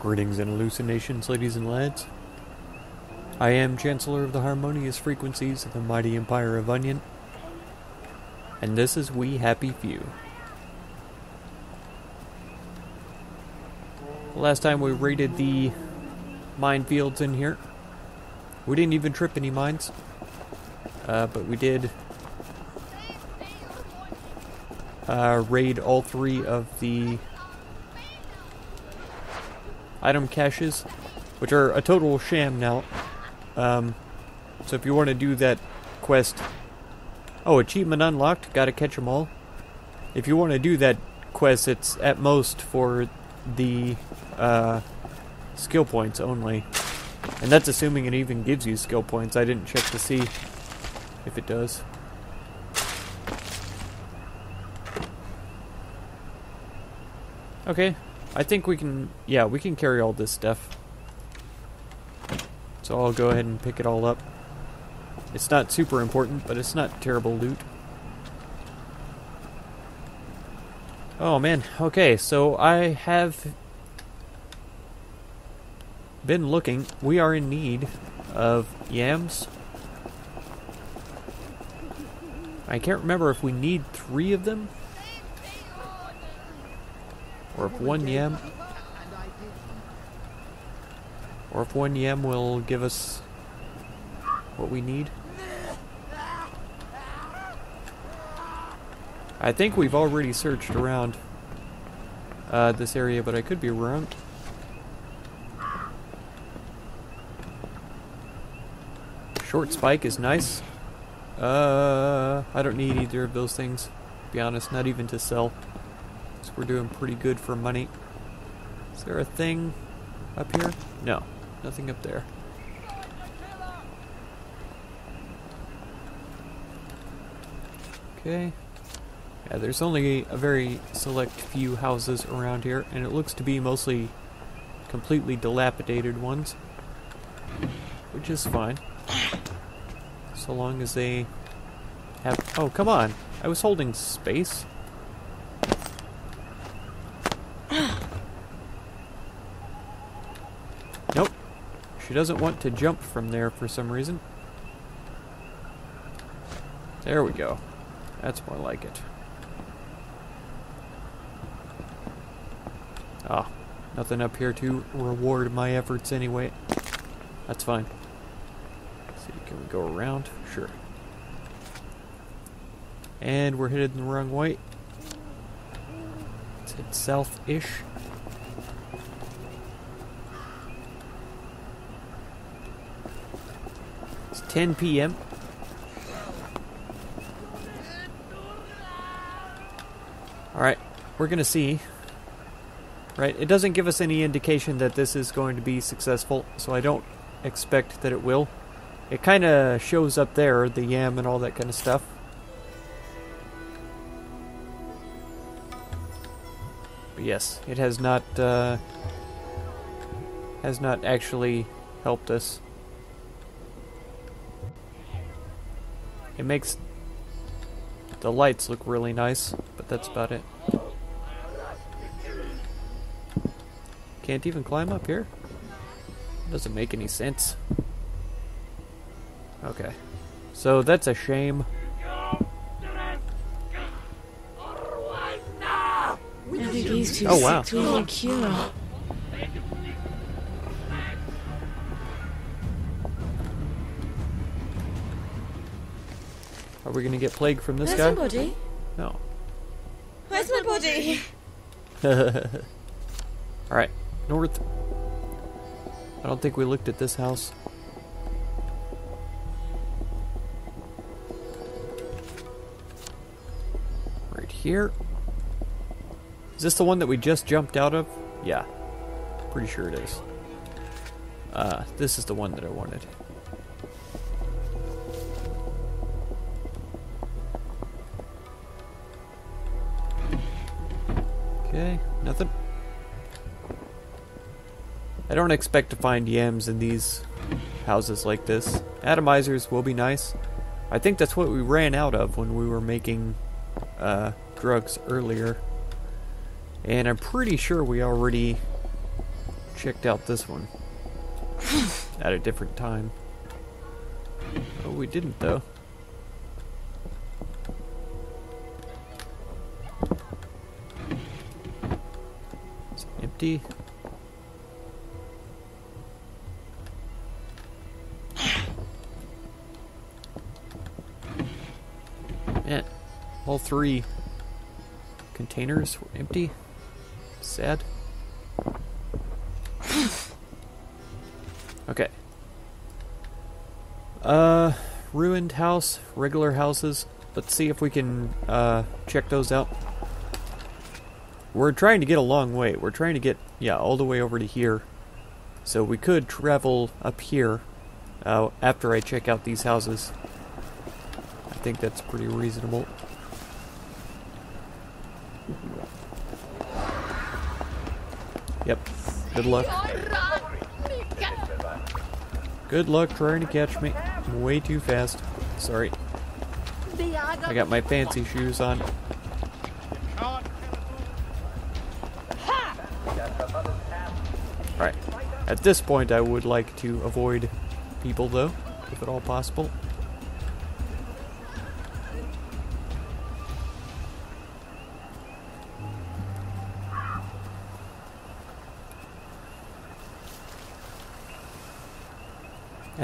Greetings and hallucinations, ladies and lads. I am Chancellor of the Harmonious Frequencies of the mighty Empire of Onion, and this is We Happy Few. Last time we raided the minefields in here, we didn't even trip any mines, uh, but we did uh, raid all three of the item caches, which are a total sham now. Um, so if you want to do that quest, oh, achievement unlocked, gotta catch them all. If you want to do that quest, it's at most for the uh, skill points only. And that's assuming it even gives you skill points. I didn't check to see if it does. Okay, I think we can, yeah, we can carry all this stuff. So I'll go ahead and pick it all up. It's not super important, but it's not terrible loot. Oh man, okay, so I have been looking. We are in need of yams. I can't remember if we need three of them or if one yam or if one yam will give us what we need. I think we've already searched around uh, this area, but I could be wrong. Short spike is nice. Uh, I don't need either of those things, to be honest, not even to sell. So we're doing pretty good for money. Is there a thing up here? No, nothing up there. Okay. Yeah, there's only a very select few houses around here, and it looks to be mostly completely dilapidated ones. Which is fine. So long as they have... Oh, come on! I was holding space. Nope. She doesn't want to jump from there for some reason. There we go. That's more like it. Ah, nothing up here to reward my efforts anyway. That's fine. Let's see, can we go around? Sure. And we're headed in the wrong way. Let's head south-ish. 10 p.m. Alright, we're gonna see. Right, it doesn't give us any indication that this is going to be successful, so I don't expect that it will. It kind of shows up there, the yam and all that kind of stuff. But yes, it has not, uh, has not actually helped us. It makes the lights look really nice, but that's about it. Can't even climb up here? Doesn't make any sense. Okay. So that's a shame. I think he's too Oh, wow. Are we gonna get plague from this Where's guy? my body? No. Where's my body? Alright, north. I don't think we looked at this house. Right here. Is this the one that we just jumped out of? Yeah. Pretty sure it is. Uh, this is the one that I wanted. I don't expect to find yams in these houses like this. Atomizers will be nice. I think that's what we ran out of when we were making uh, drugs earlier. And I'm pretty sure we already checked out this one at a different time. Oh, we didn't though. It's empty. Three containers were empty. Sad. okay. Uh, ruined house, regular houses. Let's see if we can uh, check those out. We're trying to get a long way. We're trying to get, yeah, all the way over to here. So we could travel up here uh, after I check out these houses. I think that's pretty reasonable. Yep. Good luck. Good luck trying to catch me. I'm way too fast. Sorry. I got my fancy shoes on. Alright. At this point, I would like to avoid people, though, if at all possible.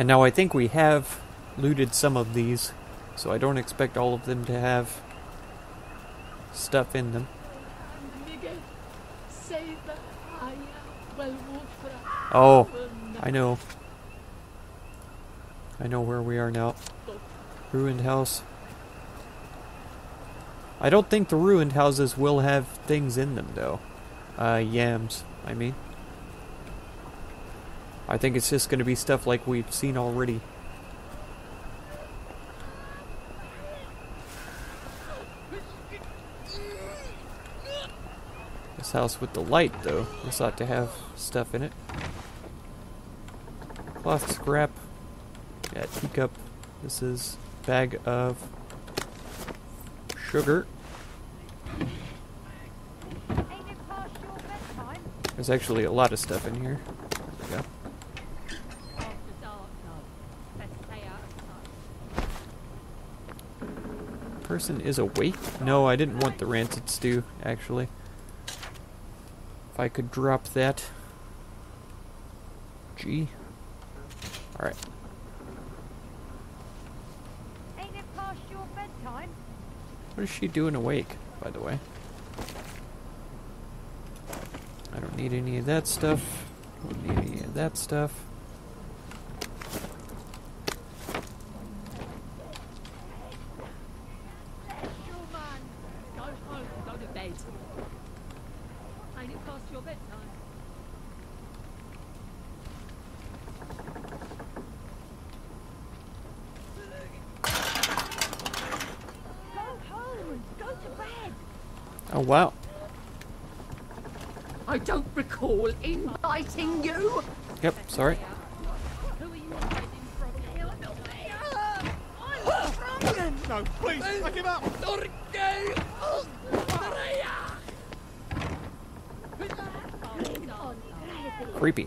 And now I think we have looted some of these, so I don't expect all of them to have stuff in them. Oh, I know. I know where we are now. Ruined house. I don't think the ruined houses will have things in them, though. Uh, yams, I mean. I think it's just going to be stuff like we've seen already. This house with the light, though, this ought to have stuff in it. Cloth scrap. Yeah, teacup. This is bag of sugar. There's actually a lot of stuff in here. There we go. Person is awake? No, I didn't want the rancid stew, actually. If I could drop that. G. Alright. Ain't it past your bedtime? What is she doing awake, by the way? I don't need any of that stuff. I don't need any of that stuff. Sure, man. Go home and go to bed. Ain't it past your bedtime? Go home. Go to bed. Oh, wow. I don't recall inviting you. Yep, sorry. Who are you hiding from? No, please, back him up! Creepy.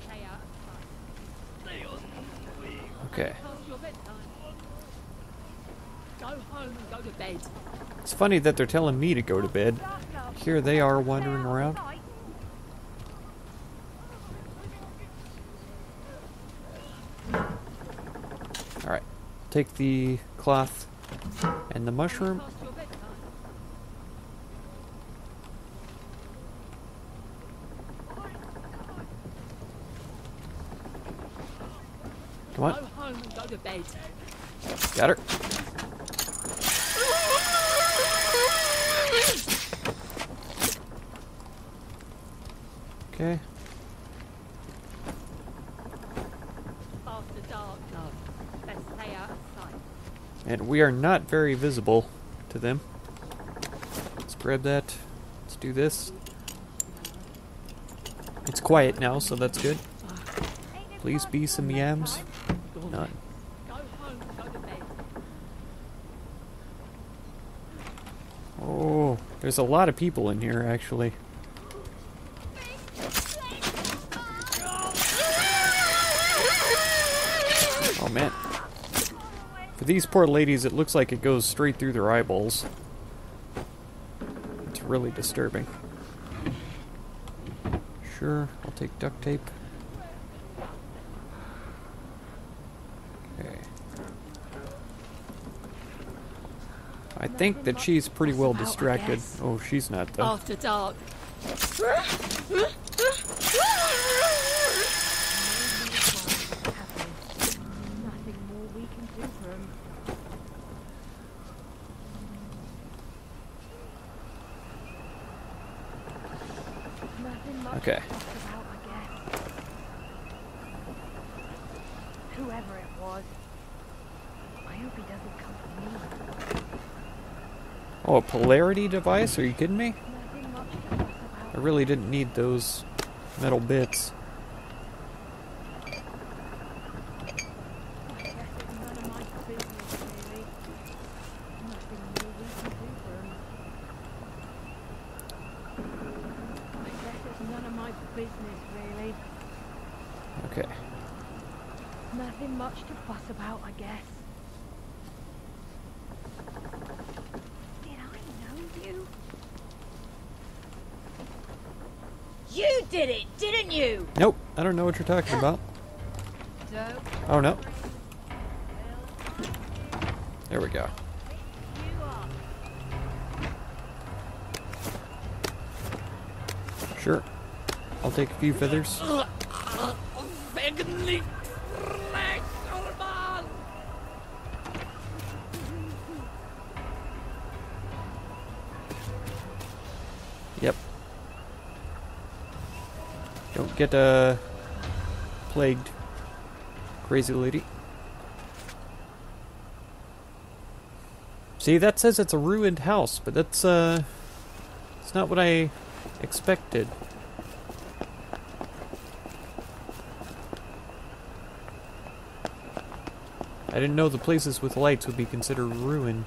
Okay. Past your bedtime. Go home and go to bed. It's funny that they're telling me to go to bed. Here they are wandering around. Alright. Take the cloth and the mushroom. Past your bedtime. Come on. home and go to bed. Got her. Okay. After dark, love. Best stay out of sight. And we are not very visible to them. Let's grab that. Let's do this. It's quiet now, so that's good. Please be some yams. None. Oh, there's a lot of people in here, actually. Oh man. For these poor ladies, it looks like it goes straight through their eyeballs. It's really disturbing. Sure, I'll take duct tape. Okay. I think that she's pretty well distracted. Oh, she's not though. After dark. Nothing more we can do for 'em. Nothing much Okay. to fuss about, I guess. Whoever it was. I hope he doesn't come for me. Oh, device? Are you kidding me? I really didn't need those metal bits. I guess it's none of my business, really. Nothing more we can do for 'em. I guess it's none of my business, really. Okay. Nothing much to fuss about, I guess. Did I know you? You did it, didn't you? Nope, I don't know what you're talking about. Oh no. There we go. Sure. I'll take a few feathers. Yep. Don't get uh plagued. Crazy lady. See, that says it's a ruined house, but that's uh it's not what I expected. I didn't know the places with lights would be considered ruined.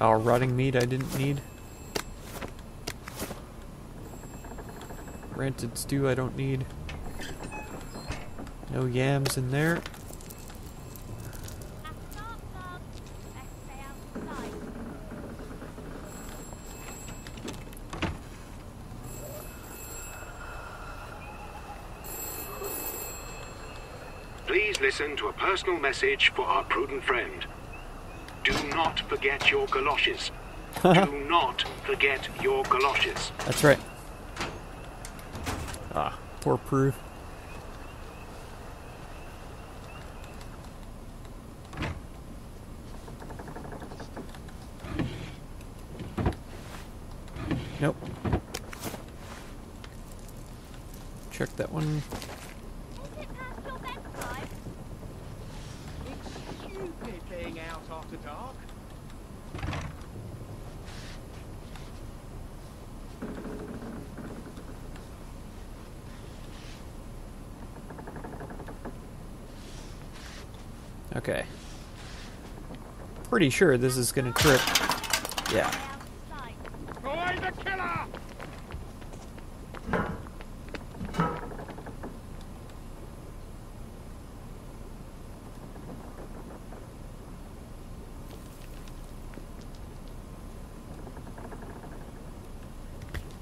Oh, rotting meat I didn't need. Ranted stew I don't need. No yams in there. Please listen to a personal message for our prudent friend. Do not forget your galoshes. Do not forget your galoshes. That's right. Ah, poor Prue. Nope. Check that one. It's stupid being out after dark. Okay. Pretty sure this is gonna trip. Yeah. Away the killer!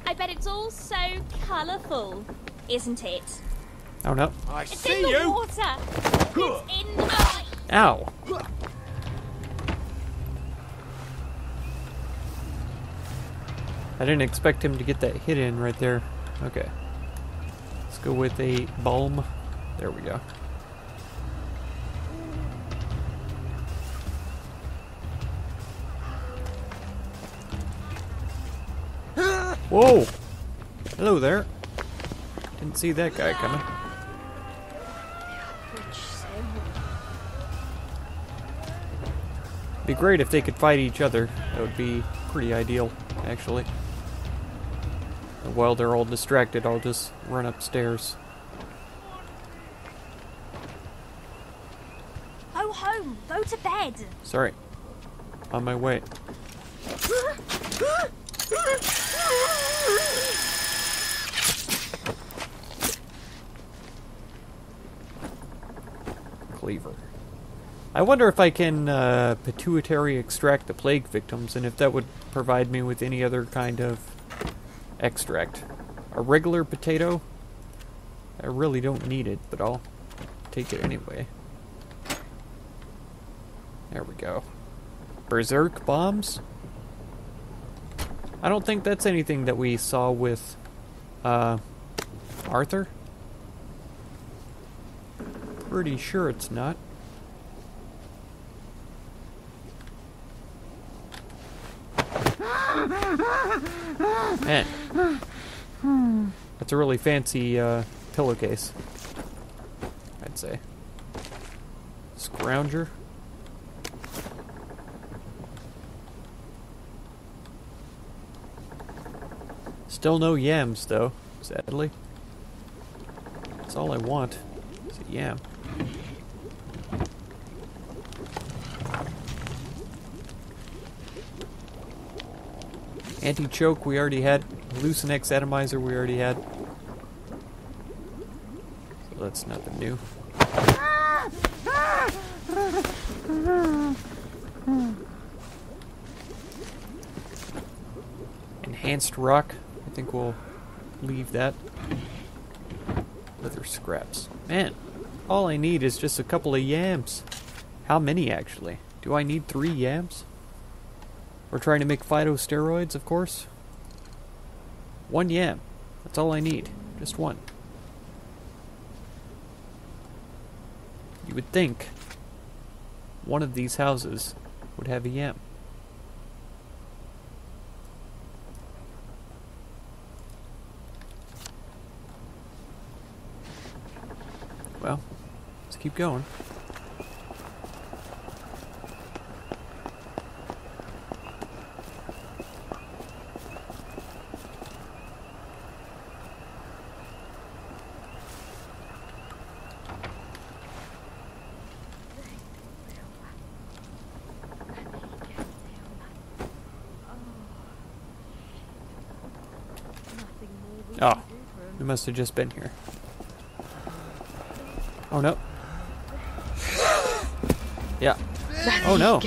I bet it's all so colourful, isn't it? Oh no. I It's see in the you! water. It's in the Ow! I didn't expect him to get that hit in right there. Okay. Let's go with a balm. There we go. Whoa! Hello there. Didn't see that guy coming. Be great if they could fight each other. That would be pretty ideal, actually. And while they're all distracted, I'll just run upstairs. Go home. Go to bed. Sorry. On my way. Cleaver. I wonder if I can uh, pituitary extract the plague victims and if that would provide me with any other kind of extract. A regular potato? I really don't need it, but I'll take it anyway. There we go. Berserk bombs? I don't think that's anything that we saw with uh, Arthur. Pretty sure it's not. Man. That's a really fancy uh, pillowcase. I'd say. Scrounger. Still no yams, though, sadly. That's all I want. Is a yam. Anti-choke we already had. Hallucinex atomizer we already had. So that's nothing new. Enhanced rock. I think we'll leave that. Leather scraps. Man, all I need is just a couple of yams. How many, actually? Do I need three yams? We're trying to make phytosteroids, of course. One yam. That's all I need. Just one. You would think one of these houses would have a yam. Well, let's keep going. Nothing more we Oh. can do for 'em. We must have just been here. Oh no. Yeah. Oh no.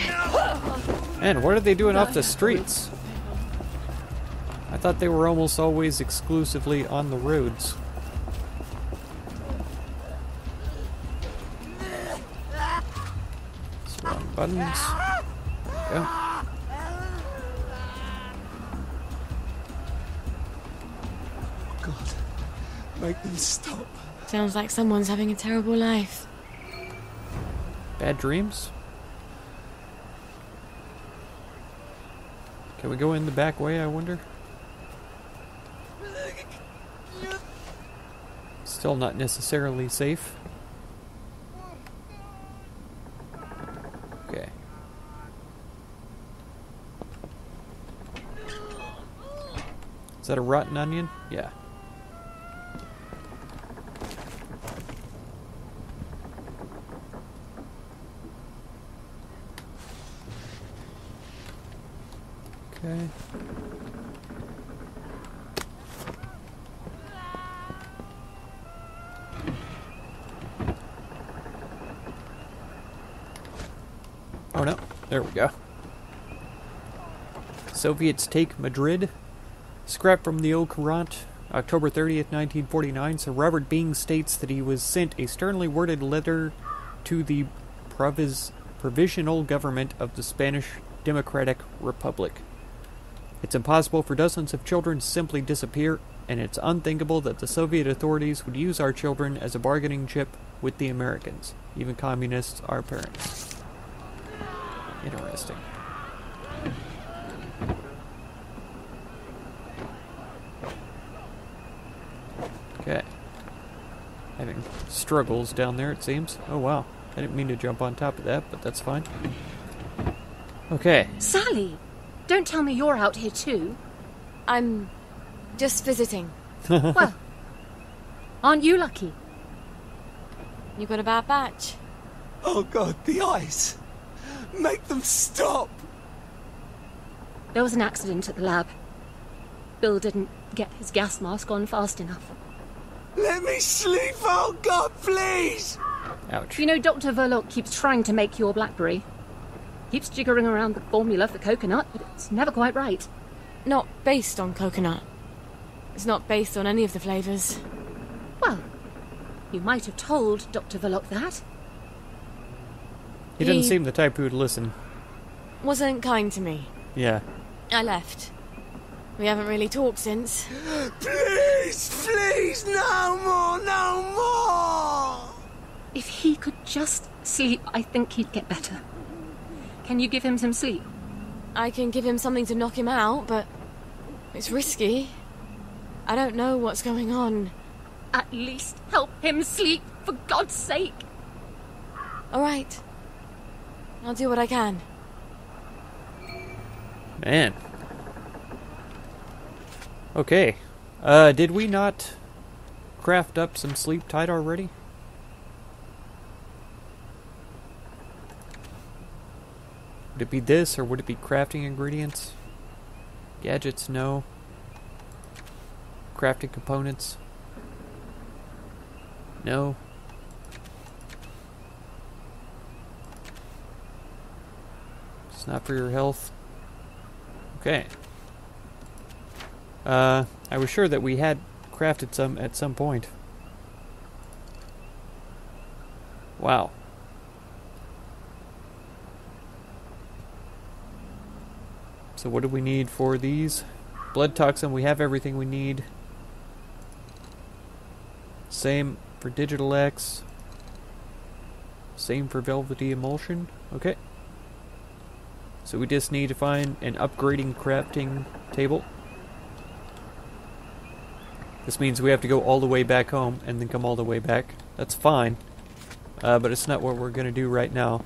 Man, what are they doing off the streets? I thought they were almost always exclusively on the roads. Buttons. Make them stop. Sounds like someone's having a terrible life. Bad dreams? Can we go in the back way, I wonder? Still not necessarily safe. Okay. Is that a rotten onion? Yeah. Okay. Oh no, there we go. Soviets take Madrid. Scrap from the old Courant, October 30th, 1949. So Robert Bing states that he was sent a sternly worded letter to the provis- provisional government of the Spanish Democratic Republic. It's impossible for dozens of children to simply disappear, and it's unthinkable that the Soviet authorities would use our children as a bargaining chip with the Americans. Even communists are parents. Interesting. Okay. Having struggles down there, it seems. Oh, wow. I didn't mean to jump on top of that, but that's fine. Okay. Sally! Don't tell me you're out here too. I'm just visiting. Well, aren't you lucky? You got a bad batch? Oh God, the ice. Make them stop. There was an accident at the lab. Bill didn't get his gas mask on fast enough. Let me sleep, oh God, please! Ouch. You know, Dr. Verloc keeps trying to make your blackberry. Keeps jiggering around the formula for coconut, but it's never quite right. Not based on coconut. It's not based on any of the flavours. Well, you might have told Dr. Verloc that. He didn't seem the type who would listen. Wasn't kind to me. Yeah. I left. We haven't really talked since. Please, please, no more, no more! If he could just sleep, I think he'd get better. Can you give him some sleep? I can give him something to knock him out, but it's risky. I don't know what's going on. At least help him sleep, for God's sake. All right. I'll do what I can. Man. Okay. Uh, did we not craft up some Sleeptite already? Would it be this, or would it be crafting ingredients? Gadgets, no. Crafting components? No. It's not for your health. Okay. Uh, I was sure that we had crafted some at some point. Wow. So what do we need for these? Blood toxin, we have everything we need. Same for Digitalax. Same for Velvety Emulsion. Okay. So we just need to find an upgrading crafting table. This means we have to go all the way back home and then come all the way back. That's fine. Uh, but it's not what we're going to do right now.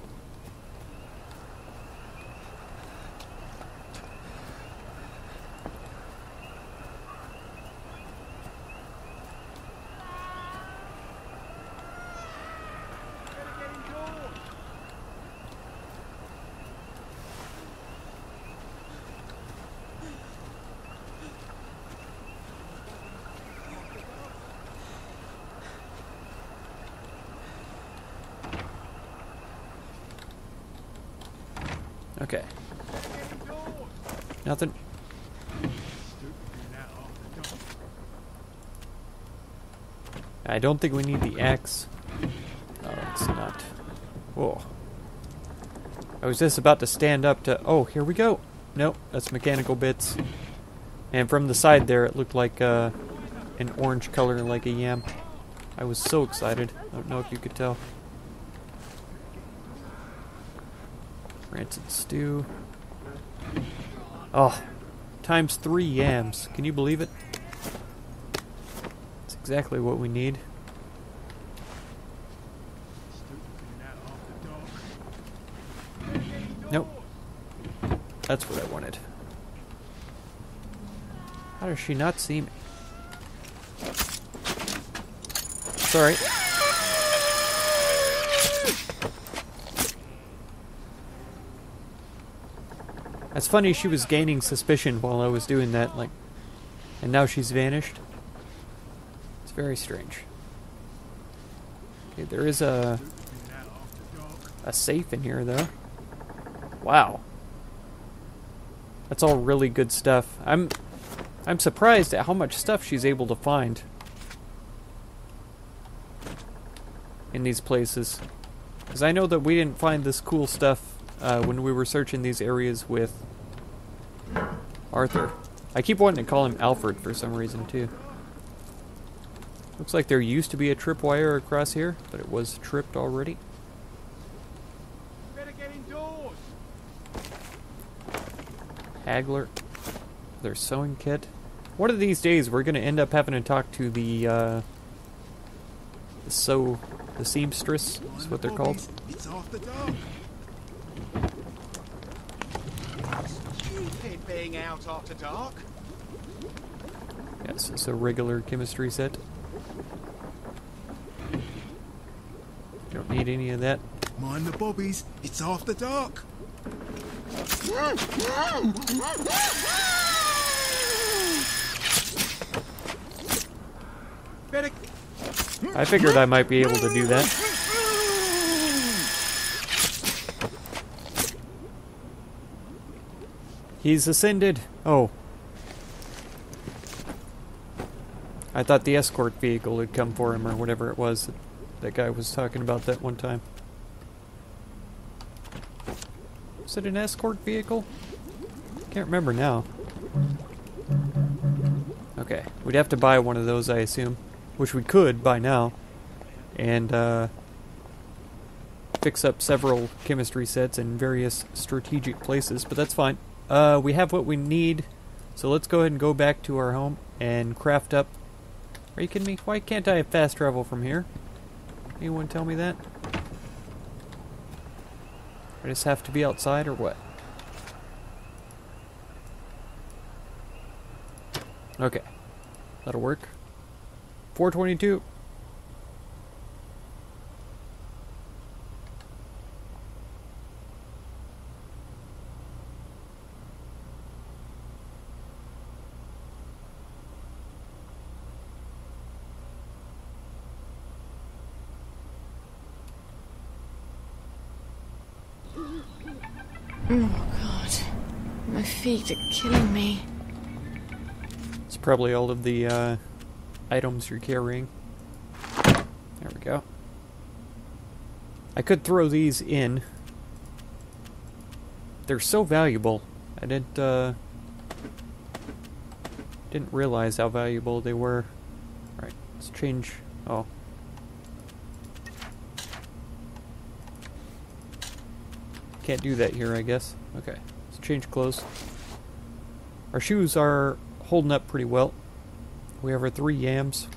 Okay. Nothing. I don't think we need the axe. Oh, it's not. Whoa. I was just about to stand up to. Oh, here we go. Nope, that's mechanical bits. And from the side there, it looked like uh, an orange color, like a yam. I was so excited. I don't know if you could tell. Rancid stew. Oh, times three yams. Can you believe it? It's exactly what we need. Nope. That's what I wanted. How does she not see me? Sorry. That's funny, she was gaining suspicion while I was doing that, like, and now she's vanished. It's very strange. Okay, there is a a safe in here, though. Wow, that's all really good stuff. I'm I'm surprised at how much stuff she's able to find in these places, because I know that we didn't find this cool stuff uh, when we were searching these areas with Arthur. I keep wanting to call him Alfred for some reason, too. Looks like there used to be a tripwire across here, but it was tripped already. Better get indoors. Hagler. Their sewing kit. One of these days, we're going to end up having to talk to the, uh, the sew, the seamstress, is what they're called. It's after dark. Stupid being out after dark. Yes, it's a regular chemistry set. Don't need any of that. Mind the bobbies. It's after dark. I figured I might be able to do that. He's ascended. Oh. I thought the escort vehicle had come for him or whatever it was that, that guy was talking about that one time. Was it an escort vehicle? Can't remember now. Okay, we'd have to buy one of those, I assume. Which we could by now. And, uh, fix up several chemistry sets in various strategic places, but that's fine. Uh, we have what we need, so let's go ahead and go back to our home and craft up. Are you kidding me? Why can't I fast travel from here? Anyone tell me that? I just have to be outside or what? Okay. That'll work. 422. Oh, God. My feet are killing me. It's probably all of the uh, items you're carrying. There we go. I could throw these in. They're so valuable. I didn't uh, didn't realize how valuable they were. All right, let's change. Oh, can't do that here, I guess. Okay, let's change clothes. Our shoes are holding up pretty well. We have our three yams.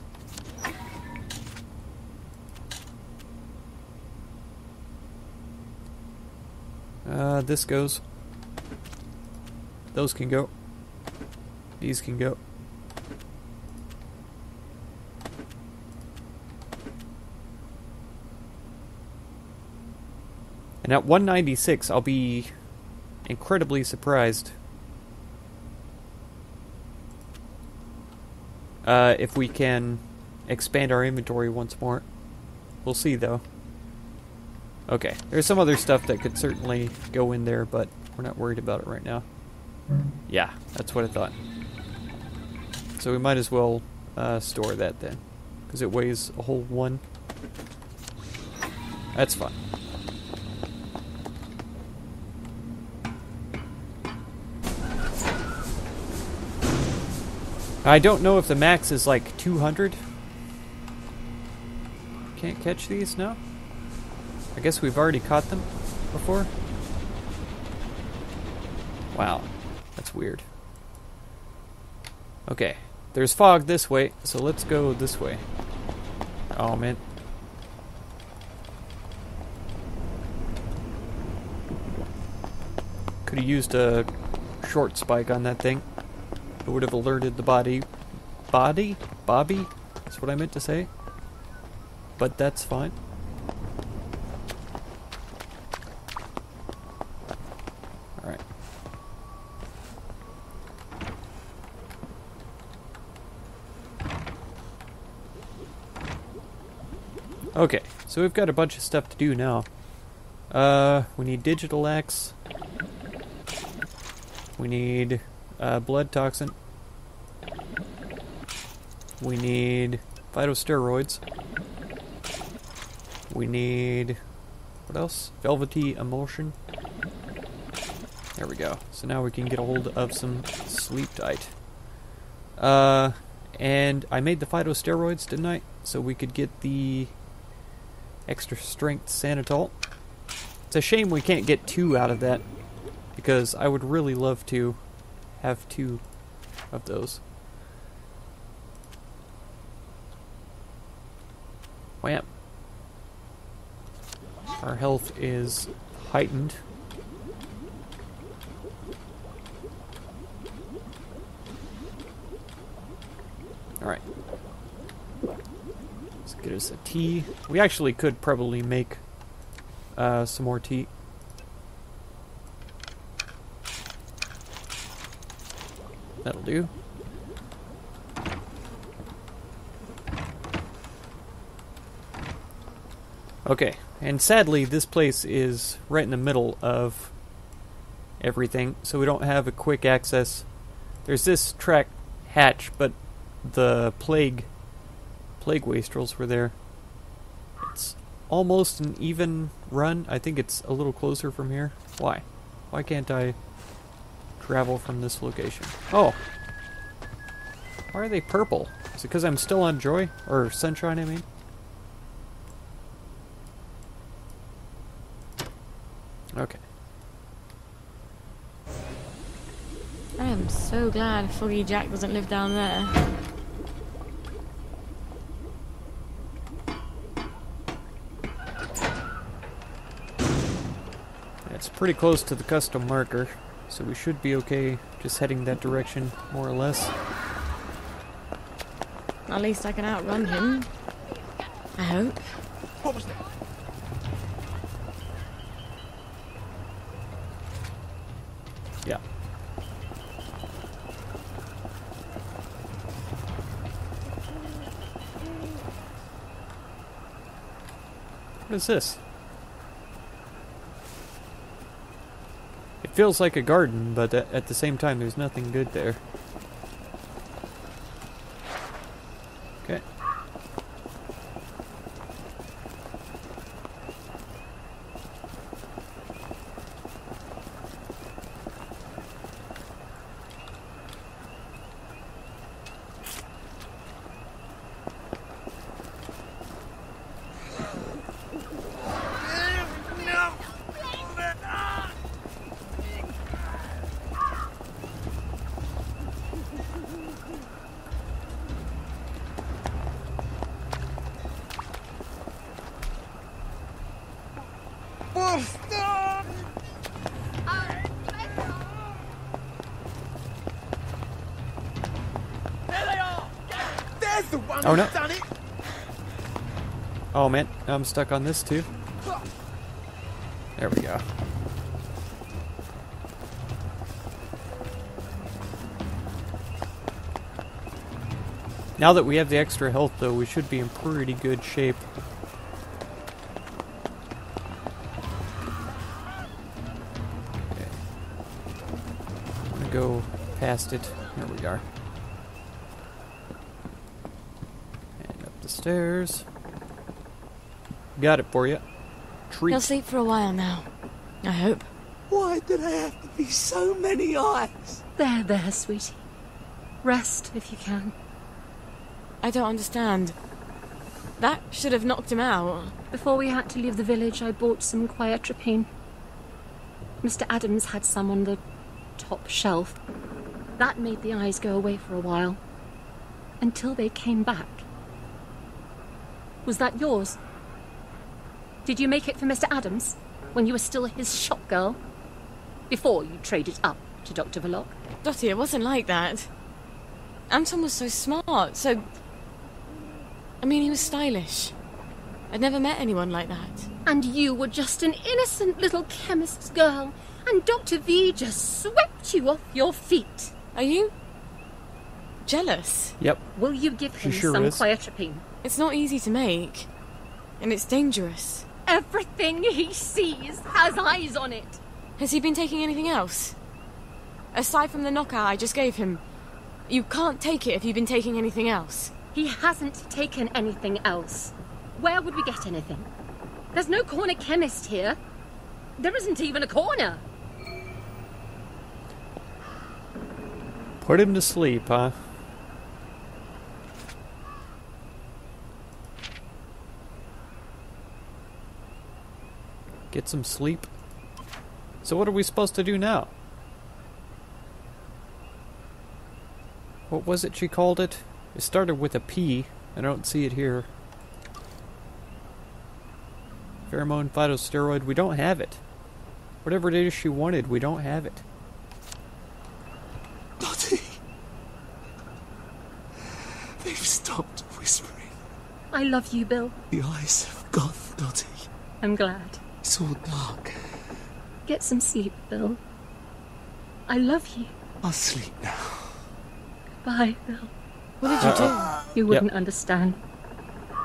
Uh, this goes. Those can go. These can go. And at 196, I'll be incredibly surprised uh, if we can expand our inventory once more. We'll see, though. Okay, there's some other stuff that could certainly go in there, but we're not worried about it right now. Yeah, that's what I thought. So we might as well uh, store that then, because it weighs a whole one. That's fine. I don't know if the max is like 200. Can't catch these now? I guess we've already caught them before. Wow, that's weird. Okay, there's fog this way, so let's go this way. Oh man. Could have used a short spike on that thing. It would have alerted the body. Body? Bobby? That's what I meant to say. But that's fine. Alright. Okay, so we've got a bunch of stuff to do now. Uh, we need Digitalax. We need uh, blood toxin. We need phytosteroids. We need what else? Velvety emulsion. There we go. So now we can get a hold of some Sleeptite. Uh, and I made the phytosteroids, didn't I? So we could get the extra strength sanitol. It's a shame we can't get two out of that because I would really love to have two of those. Wham. Our health is heightened. Alright. Let's get us a tea. We actually could probably make uh, some more tea. That'll do. Okay, and sadly, this place is right in the middle of everything, so we don't have a quick access. There's this track hatch, but the plague plague wastrels were there. It's almost an even run. I think it's a little closer from here. Why? Why can't I travel from this location? Oh. Why are they purple? Is it because I'm still on Joy? Or Sunshine, I mean? Okay. I am so glad Foggy Jack doesn't live down there. It's pretty close to the custom marker, so we should be okay just heading that direction, more or less. At least I can outrun him. I hope. What was that? Yeah. What is this? Feels like a garden, but at the same time, there's nothing good there. Okay. There's the one Oh, no. Oh man, I'm stuck on this too. There we go. Now that we have the extra health, though, we should be in pretty good shape. Okay. I'm gonna go past it. There we are. And up the stairs. Got it for you. Treat. He'll sleep for a while now. I hope. Why did I have to be so many eyes? There, there, sweetie. Rest if you can. I don't understand. That should have knocked him out. Before we had to leave the village, I bought some quietrapine. Mr. Adams had some on the top shelf. That made the eyes go away for a while. Until they came back. Was that yours? Did you make it for Mr. Adams when you were still his shop girl? Before you traded up to Dr. Verloc? Dottie, it wasn't like that. Anton was so smart, so. I mean, he was stylish. I'd never met anyone like that. And you were just an innocent little chemist's girl, and Dr. V just swept you off your feet. Are you. jealous? Yep. Will you give She him sure some is. quietrapine? It's not easy to make. And it's dangerous. Everything he sees has eyes on it. Has he been taking anything else? Aside from the knockout I just gave him, you can't take it if you've been taking anything else. He hasn't taken anything else. Where would we get anything? There's no corner chemist here. There isn't even a corner. Put him to sleep, huh? Get some sleep. So what are we supposed to do now? What was it she called it? It started with a P. I don't see it here. Pheromone phytosteroid. We don't have it. Whatever it is she wanted, we don't have it. Dottie. They've stopped whispering. I love you, Bill. The eyes have gone, Dottie. I'm glad. It's all dark. Get some sleep, Bill. I love you. I'll sleep now. Goodbye, Bill. What did you Uh-oh. You wouldn't understand.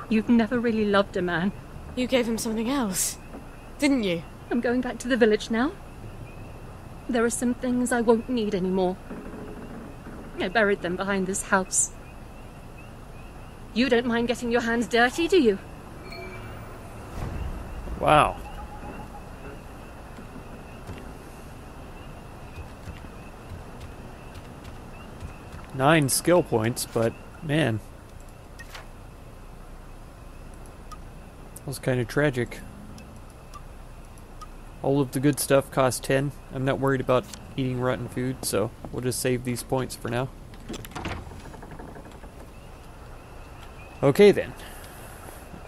You've never really loved a man. You gave him something else, didn't you? I'm going back to the village now. There are some things I won't need anymore. I buried them behind this house. You don't mind getting your hands dirty, do you? Wow. Nine skill points, but man. That was kind of tragic. All of the good stuff cost 10. I'm not worried about eating rotten food, so we'll just save these points for now. Okay then.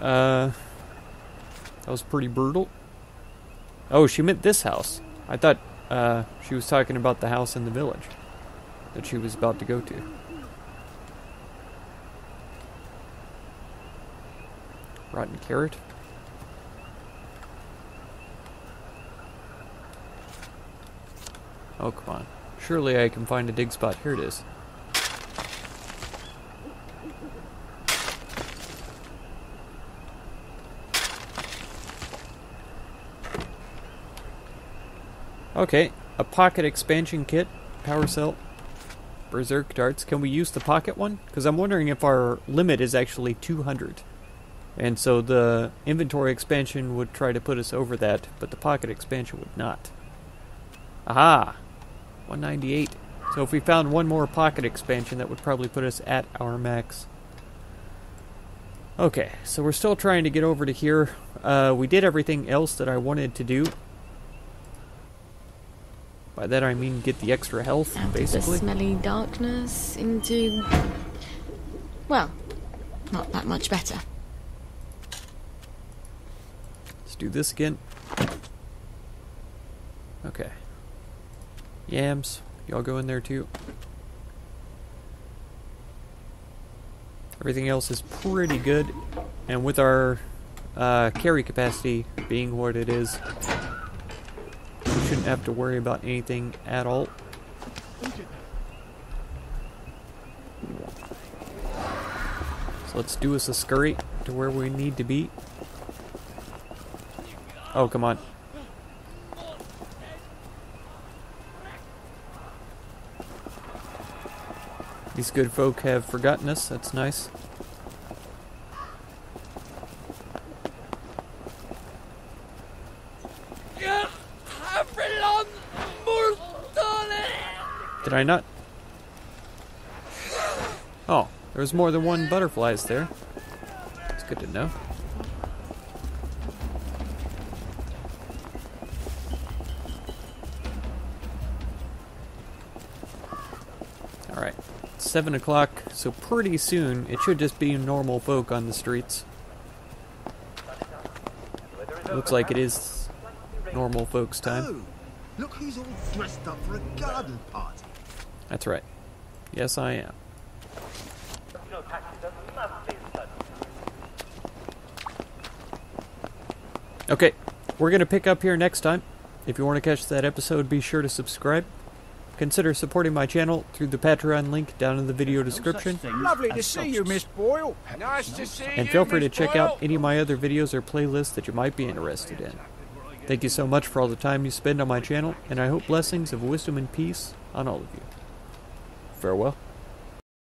Uh, that was pretty brutal. Oh, she meant this house. I thought uh, she was talking about the house in the village that she was about to go to. Rotten carrot. Oh, come on. Surely I can find a dig spot. Here it is. Okay, a pocket expansion kit, power cell, berserk darts. Can we use the pocket one? Because I'm wondering if our limit is actually 200. And so the inventory expansion would try to put us over that, but the pocket expansion would not. Aha! 198. So if we found one more pocket expansion, that would probably put us at our max. Okay, so we're still trying to get over to here. Uh, we did everything else that I wanted to do. By that I mean get the extra health, Out basically. of the smelly darkness into. Well, not that much better. Let's do this again. Okay. Yams, y'all go in there too. Everything else is pretty good, and with our uh, carry capacity being what it is, we shouldn't have to worry about anything at all. So let's do us a scurry to where we need to be. Oh, come on. These good folk have forgotten us. That's nice. Did I not? Oh, there's more than one butterflies there. It's good to know. Alright. Seven o'clock, so pretty soon it should just be normal folk on the streets. Looks like it is normal folks' time. Oh, look who's all dressed up for a garden party. That's right. Yes, I am. Okay, we're going to pick up here next time. If you want to catch that episode, be sure to subscribe. Consider supporting my channel through the Patreon link down in the video description. Lovely to see you, Miss Boyle. Nice to see And feel free to check out any of my other videos or playlists that you might be interested in. Thank you so much for all the time you spend on my channel, and I hope blessings of wisdom and peace on all of you. Farewell.